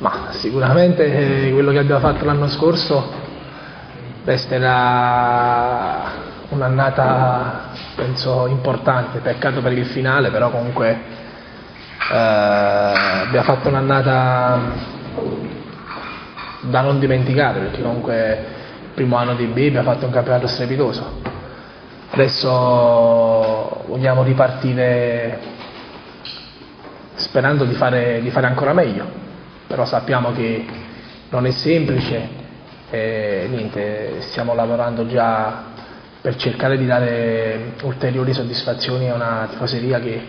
Ma sicuramente eh, quello che abbiamo fatto l'anno scorso resterà un'annata penso importante, peccato per il finale, però comunque eh, abbiamo fatto un'annata da non dimenticare perché comunque primo anno di B abbiamo fatto un campionato strepitoso. Adesso vogliamo ripartire sperando di fare, di fare ancora meglio, però sappiamo che non è semplice e niente, stiamo lavorando già per cercare di dare ulteriori soddisfazioni a una tifoseria che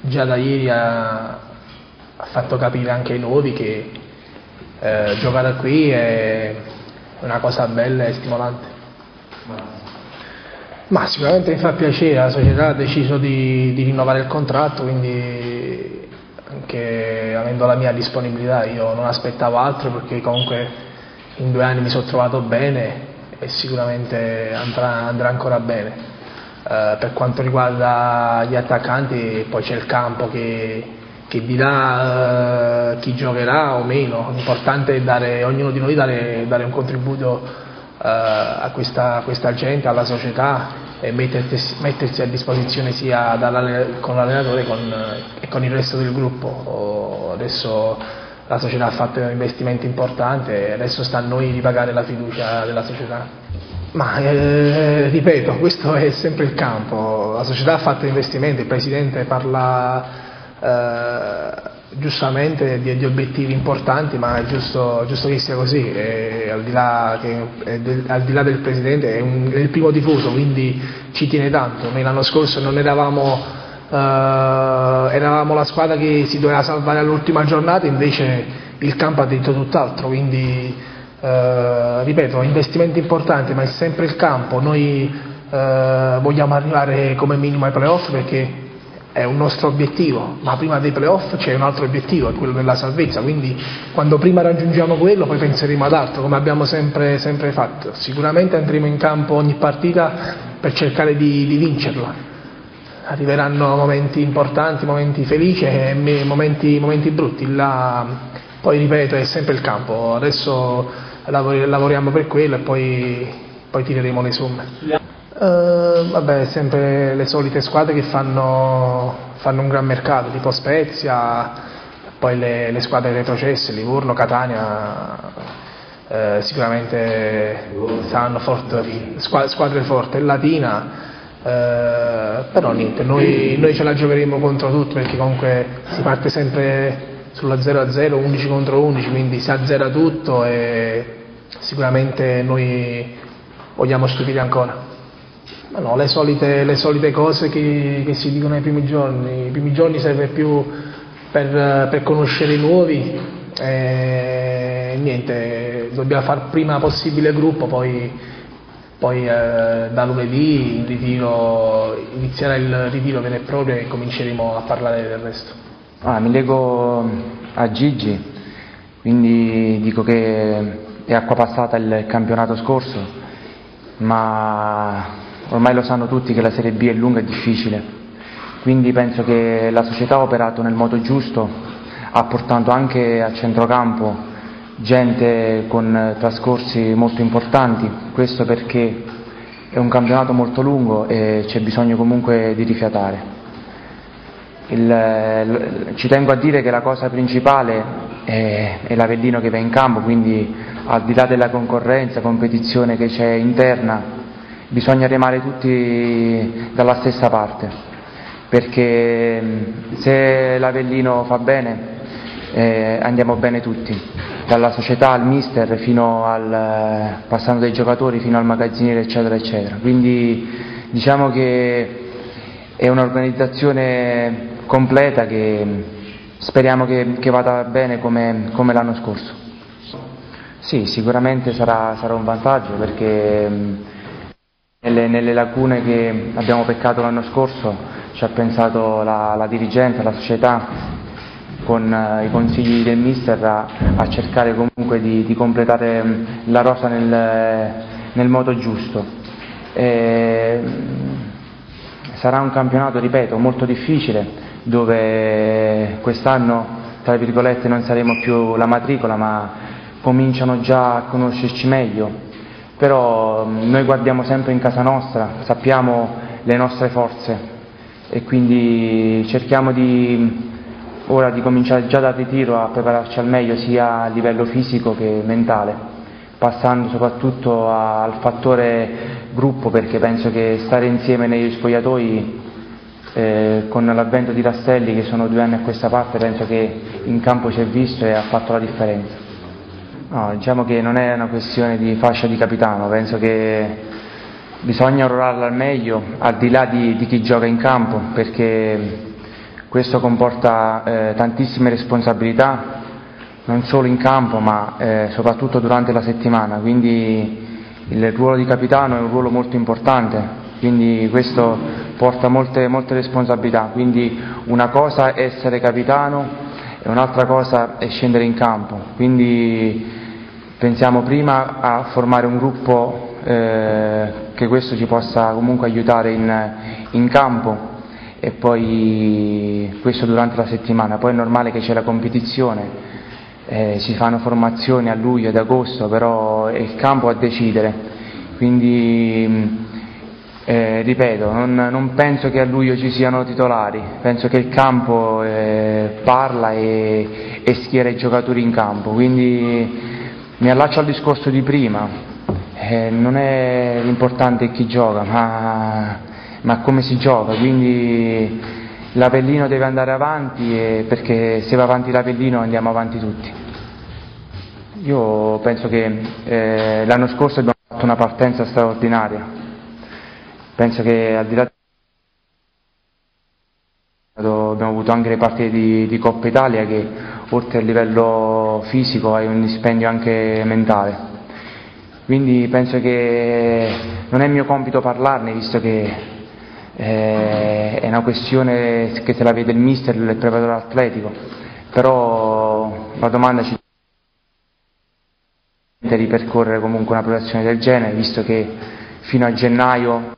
già da ieri ha, ha fatto capire anche ai nuovi che eh, giocare qui è una cosa bella e stimolante. Ma sicuramente mi fa piacere, la società ha deciso di, di rinnovare il contratto, quindi anche avendo la mia disponibilità io non aspettavo altro perché comunque in due anni mi sono trovato bene e sicuramente andrà, andrà ancora bene. Uh, per quanto riguarda gli attaccanti poi c'è il campo che, che dirà uh, chi giocherà o meno, l'importante è dare, ognuno di noi dare, dare un contributo uh, a, questa, a, questa, gente, alla società e mettersi, mettersi a disposizione sia con l'allenatore e con il resto del gruppo. adesso la società ha fatto un investimento importante e adesso sta a noi ripagare la fiducia della società. Ma eh, ripeto, questo è sempre il campo, la società ha fatto investimenti, il Presidente parla eh, giustamente di, di, obiettivi importanti, ma è giusto, giusto che sia così, e, al, di che, del, al, di là del Presidente è, un, è il primo tifoso, quindi ci tiene tanto, noi l'anno scorso non eravamo Uh, eravamo la squadra che si doveva salvare all'ultima giornata, invece il campo ha detto tutt'altro, quindi uh, ripeto, investimenti importanti, ma è sempre il campo, noi uh, vogliamo arrivare come minimo ai playoff perché è un nostro obiettivo, ma prima dei playoff c'è un altro obiettivo, è quello della salvezza, quindi quando prima raggiungiamo quello poi penseremo ad altro, come abbiamo sempre, sempre fatto. Sicuramente andremo in campo ogni partita per cercare di, di vincerla arriveranno momenti importanti, momenti felici e momenti, momenti brutti. La, poi ripeto, è sempre il campo, adesso lavoriamo per quello e poi, poi tireremo le somme. Uh, vabbè, sempre le solite squadre che fanno, fanno un gran mercato, tipo Spezia, poi le, le squadre retrocesse, Livorno, Catania, eh, sicuramente saranno forti, squadre forti, Latina eh, però niente, noi, noi, ce la giocheremo contro tutti perché comunque si parte sempre sulla 0 a 0, 11 contro 11, quindi si azzera tutto e sicuramente noi vogliamo stupire ancora. Ma no, le solite, le solite cose che, che, si dicono nei primi giorni, i primi giorni serve più per, per conoscere i nuovi e niente, dobbiamo far prima possibile il gruppo, poi poi eh, da lunedì ritiro, inizierà il ritiro vero e proprio e cominceremo a parlare del resto. Ah, mi leggo a Gigi, quindi dico che è acqua passata il campionato scorso, ma ormai lo sanno tutti che la Serie B è lunga e difficile, quindi penso che la società ha operato nel modo giusto, apportando anche a centrocampo gente con trascorsi molto importanti, questo perché è un campionato molto lungo e c'è bisogno comunque di rifiatare. Il, ci tengo a dire che la cosa principale è, è l'Avellino che va in campo, quindi al di là della concorrenza, competizione che c'è interna, bisogna remare tutti dalla stessa parte, perché se l'Avellino fa bene eh, andiamo bene tutti, dalla società al mister fino al, passando dai giocatori fino al magazziniere eccetera eccetera. Quindi diciamo che è un'organizzazione completa che speriamo che, che vada bene come, come, l'anno scorso. Sì, sicuramente sarà, sarà un vantaggio perché nelle, nelle, lacune che abbiamo peccato l'anno scorso ci ha pensato la, la dirigenza, la società con eh, i consigli del mister a, a cercare comunque di, di, completare mm, la rosa nel, nel modo giusto. E, mm, sarà un campionato, ripeto, molto difficile dove quest'anno tra virgolette non saremo più la matricola ma cominciano già a conoscerci meglio, però mm, noi guardiamo sempre in casa nostra, sappiamo le nostre forze e quindi cerchiamo di ora di cominciare già dal ritiro a prepararci al meglio sia a livello fisico che mentale, passando soprattutto al fattore gruppo perché penso che stare insieme negli spogliatoi eh, con l'avvento di Rastelli che sono due anni a questa parte penso che in campo si è visto e ha fatto la differenza. No, diciamo che non è una questione di fascia di capitano, penso che bisogna orarla al meglio al di là di, di chi gioca in campo perché questo comporta eh, tantissime responsabilità, non solo in campo ma eh, soprattutto durante la settimana, quindi il ruolo di capitano è un ruolo molto importante, quindi questo porta molte, molte responsabilità, quindi una cosa è essere capitano e un'altra cosa è scendere in campo, quindi pensiamo prima a formare un gruppo eh, che questo ci possa comunque aiutare in, in campo. E poi questo durante la settimana, poi è normale che c'è la competizione, eh, si fanno formazioni a luglio ed agosto, però è il campo a decidere, quindi eh, ripeto, non, non, penso che a luglio ci siano titolari, penso che il campo eh, parla e, e, schiera i giocatori in campo, quindi mi allaccio al discorso di prima, eh, non è l'importante chi gioca, ma ma come si gioca, quindi l'Avellino deve andare avanti perché se va avanti l'Avellino andiamo avanti tutti. Io penso che eh, l'anno scorso abbiamo fatto una partenza straordinaria, penso che al di là abbiamo avuto anche le partite di, di Coppa Italia che oltre al livello fisico hai un dispendio anche mentale. Quindi penso che non è mio compito parlarne, visto che eh, è una questione che se la vede il mister, il preparatore atletico, però la domanda ci di ripercorrere comunque una preparazione del genere, visto che fino a gennaio,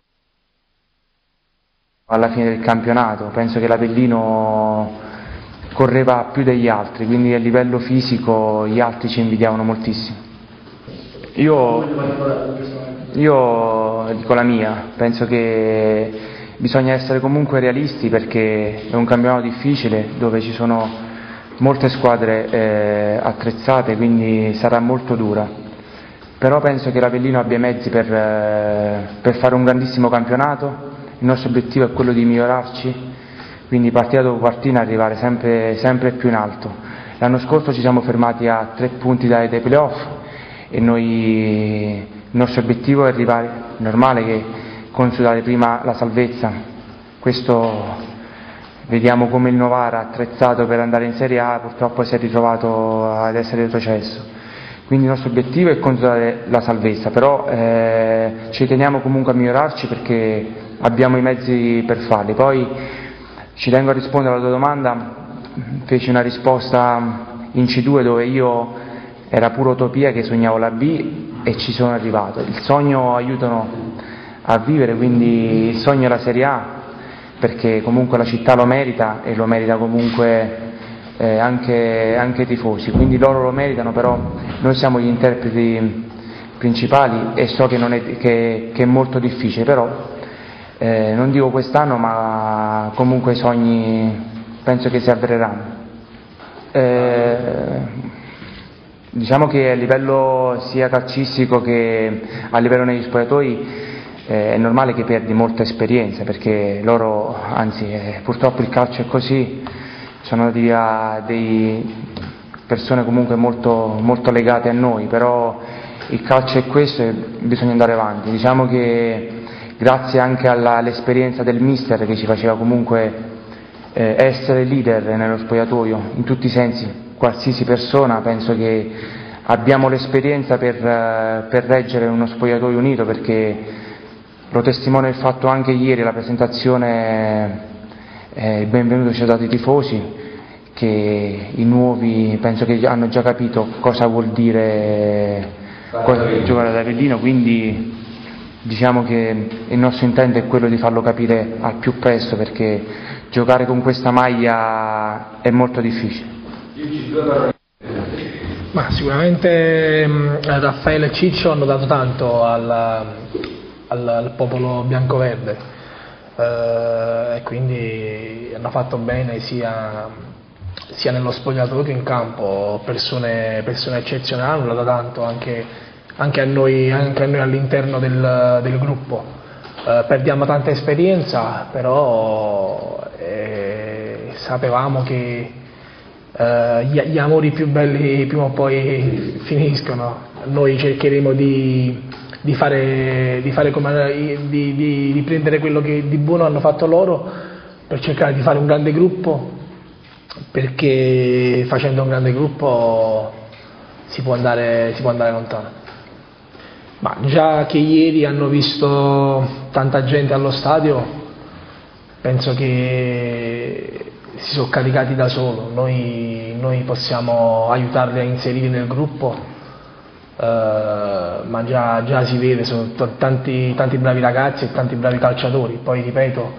alla fine del campionato, penso che l'Avellino correva più degli altri, quindi a livello fisico gli altri ci invidiavano moltissimo. Io, io dico la mia, penso che Bisogna essere comunque realisti perché è un campionato difficile dove ci sono molte squadre eh, attrezzate, quindi sarà molto dura. Però penso che l'Avellino abbia i mezzi per, eh, per fare un grandissimo campionato, il nostro obiettivo è quello di migliorarci, quindi partita dopo partita arrivare sempre, sempre più in alto. L'anno scorso ci siamo fermati a tre punti dai, dai playoff e noi, il nostro obiettivo è arrivare, normale che consolare prima la salvezza. Questo vediamo come il Novara attrezzato per andare in Serie A purtroppo si è ritrovato ad essere retrocesso. Quindi il nostro obiettivo è consolare la salvezza, però eh, ci teniamo comunque a migliorarci perché abbiamo i mezzi per farli. Poi ci tengo a rispondere alla tua domanda, feci una risposta in C2 dove io era pura utopia che sognavo la B e ci sono arrivato. Il sogno aiutano a vivere, quindi il sogno è la Serie A, perché comunque la città lo merita e lo merita comunque eh, anche, i tifosi, quindi loro lo meritano, però noi siamo gli interpreti principali e so che, è, che, che è, molto difficile, però eh, non dico quest'anno, ma comunque i sogni penso che si avvereranno. Eh, diciamo che a livello sia calcistico che a livello negli spogliatoi eh, è normale che perdi molta esperienza perché loro, anzi eh, purtroppo il calcio è così, sono andati via delle persone comunque molto, molto, legate a noi, però il calcio è questo e bisogna andare avanti. Diciamo che grazie anche alla, all'esperienza del mister che ci faceva comunque eh, essere leader nello spogliatoio in tutti i sensi, qualsiasi persona penso che abbiamo l'esperienza per, eh, per reggere uno spogliatoio unito perché lo testimonia il fatto anche ieri, la presentazione, eh, il benvenuto ci ha dato i tifosi, che i nuovi penso che hanno già capito cosa vuol dire giocare ad Avellino, quindi diciamo che il nostro intento è quello di farlo capire al più presto perché giocare con questa maglia è molto difficile. Ma sicuramente mh, Raffaele e Ciccio hanno dato tanto al, al, al popolo biancoverde eh, e quindi hanno fatto bene sia, sia, nello spogliatoio che in campo, persone, persone eccezionali, hanno dato tanto anche, anche, a noi, anche a noi all'interno del, del gruppo. Eh, perdiamo tanta esperienza, però eh, sapevamo che uh, gli, gli, amori più belli prima o poi finiscono, noi cercheremo di, di, fare, di, fare come, di prendere quello che di buono hanno fatto loro per cercare di fare un grande gruppo, perché facendo un grande gruppo si può andare, si può andare lontano. Ma già che ieri hanno visto tanta gente allo stadio, penso che si sono caricati da solo, noi, noi possiamo aiutarli a inserire nel gruppo, eh, ma già, già, si vede, sono tanti, tanti, bravi ragazzi e tanti bravi calciatori, poi ripeto,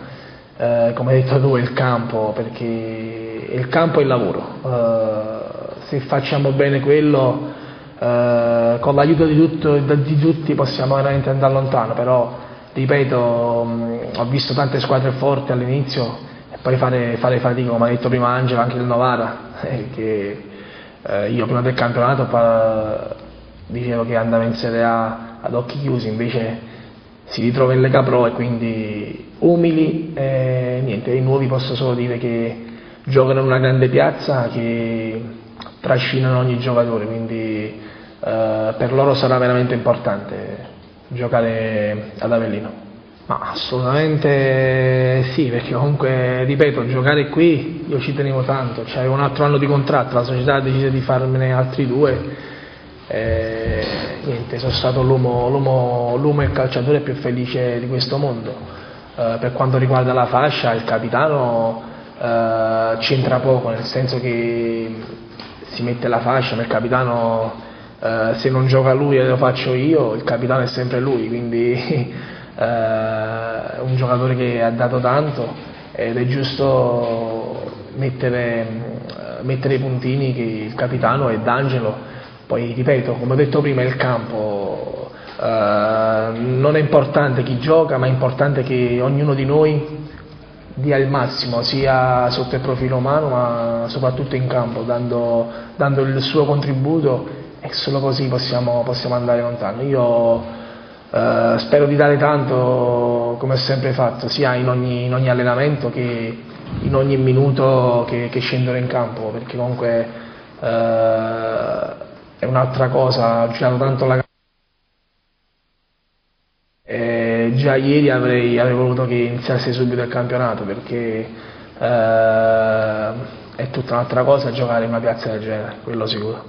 eh, come hai detto tu, è il campo, perché il campo è il lavoro, eh, se facciamo bene quello, eh, con l'aiuto di, tutto, di tutti possiamo veramente andare lontano, però ripeto, mh, ho visto tante squadre forti all'inizio poi fare, fare fatica, come ha detto prima Angelo, anche il Novara, eh, che eh, io prima del campionato pa, dicevo che andava in Serie A ad occhi chiusi, invece si ritrova in Lega Pro e quindi umili e niente, i nuovi posso solo dire che giocano in una grande piazza che trascinano ogni giocatore, quindi eh, per loro sarà veramente importante giocare ad Avellino. Ma assolutamente sì, perché comunque, ripeto, giocare qui io ci tenevo tanto, c'avevo un altro anno di contratto, la società ha deciso di farmene altri due, e, niente, sono stato l'uomo e il calciatore più felice di questo mondo. Eh, per quanto riguarda la fascia, il capitano eh, c'entra poco, nel senso che si mette la fascia, ma il capitano eh, se non gioca lui e lo faccio io, il capitano è sempre lui, quindi eh, un giocatore che ha dato tanto ed è giusto mettere, mettere i puntini che il capitano è D'Angelo. Poi ripeto, come ho detto prima, il campo eh, non è importante chi gioca, ma è importante che ognuno di noi dia il massimo sia sotto il profilo umano ma soprattutto in campo, dando, dando il suo contributo e solo così possiamo, possiamo andare lontano. Io Uh, spero di dare tanto come ho sempre fatto, sia in ogni, in ogni allenamento che in ogni minuto che, che scendo in campo, perché comunque uh, è un'altra cosa, ho girato tanto la e già ieri avrei, avrei, voluto che iniziasse subito il campionato perché uh, è tutta un'altra cosa giocare in una piazza del genere, quello sicuro.